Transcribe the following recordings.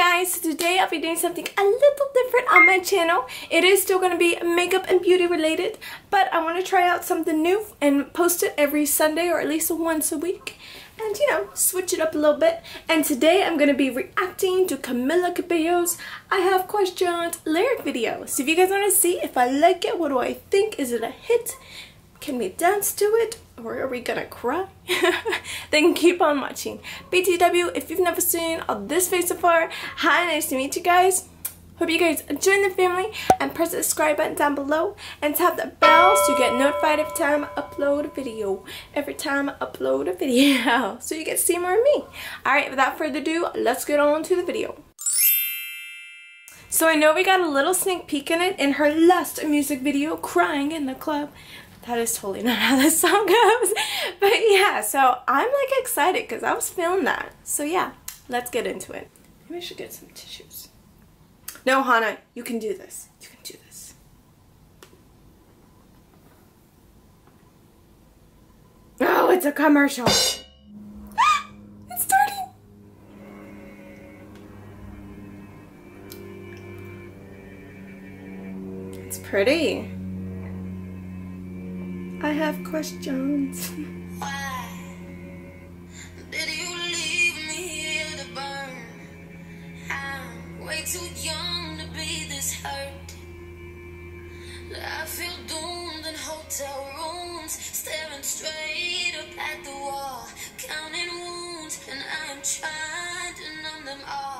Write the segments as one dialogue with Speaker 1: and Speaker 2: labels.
Speaker 1: guys, today I'll be doing something a little different on my channel. It is still going to be makeup and beauty related, but I want to try out something new and post it every Sunday or at least once a week. And you know, switch it up a little bit. And today I'm going to be reacting to Camila Cabello's I Have Questions lyric video. So if you guys want to see if I like it, what do I think? Is it a hit? Can we dance to it? Or are we gonna cry? then keep on watching. BTW, if you've never seen all this face so far, hi, nice to meet you guys. Hope you guys join the family and press the subscribe button down below and tap the bell so you get notified every time I upload a video. Every time I upload a video. So you get to see more of me. Alright, without further ado, let's get on to the video. So I know we got a little sneak peek in it in her last music video, Crying in the Club. That is totally not how this song goes. But yeah, so I'm like excited because I was feeling that. So yeah, let's get into it. Maybe I should get some tissues. No, Hana, you can do this. You can do this. Oh, it's a commercial. it's starting. It's pretty. I have questions. Why did you leave me here to burn? I'm way too young to be this hurt. I feel doomed in hotel rooms, staring straight up at the wall, counting wounds, and I am trying to numb them all.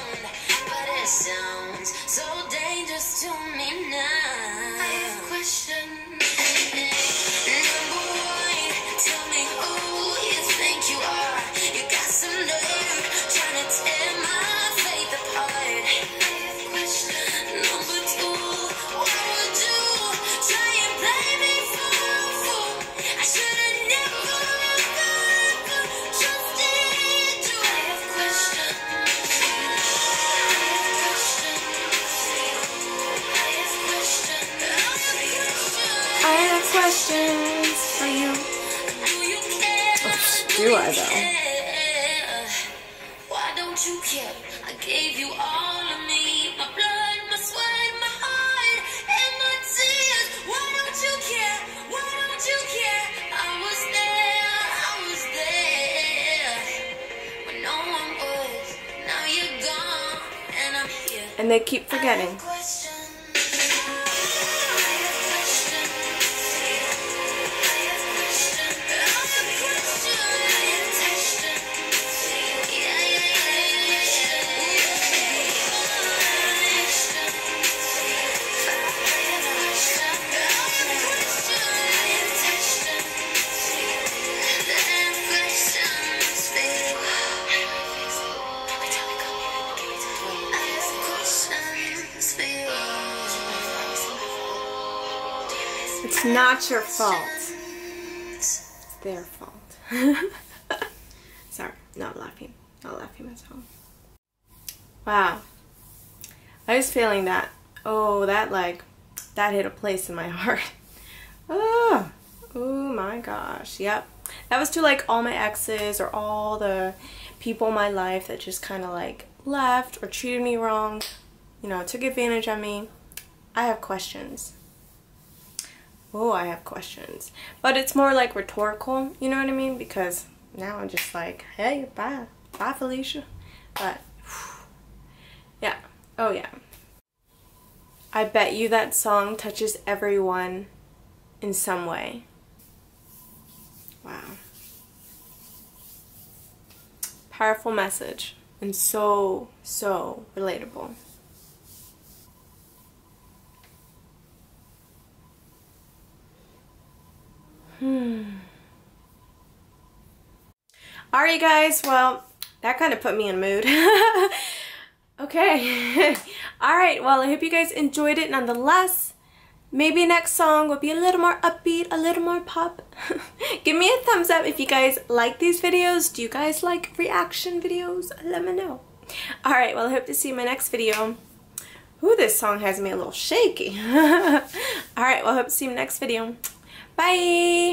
Speaker 1: questions for you. Oh, do I though? Why don't you care? I gave you all of me, my blood, my sweat, my heart, and my tears. Why don't you care? Why don't you care? I was there, I was there when no one was. Now you're gone, and I'm here. And they keep forgetting. It's not your fault. It's their fault. Sorry, not laughing. Not laughing myself. Wow. I was feeling that.
Speaker 2: Oh, that like, that hit a place in my heart. Oh, oh my gosh. Yep. That was to like all my exes or all the people in my life that just kind of like left or treated me wrong, you know, took advantage of me. I have questions. Oh, I have questions. But it's more like rhetorical, you know what I mean? Because now I'm just like, hey, bye. Bye, Felicia. But, yeah. Oh, yeah. I bet you that song touches everyone in some way. Wow. Powerful message and so, so relatable. Hmm. Alright guys, well, that kind of put me in mood. okay. Alright, well I hope you guys enjoyed it nonetheless. Maybe next song will be a little more upbeat, a little more pop. Give me a thumbs up if you guys like these videos. Do you guys like reaction videos? Let me know. Alright, well I hope to see you in my next video. Ooh, this song has me a little shaky. Alright, well I hope to see you in the next video. Bye!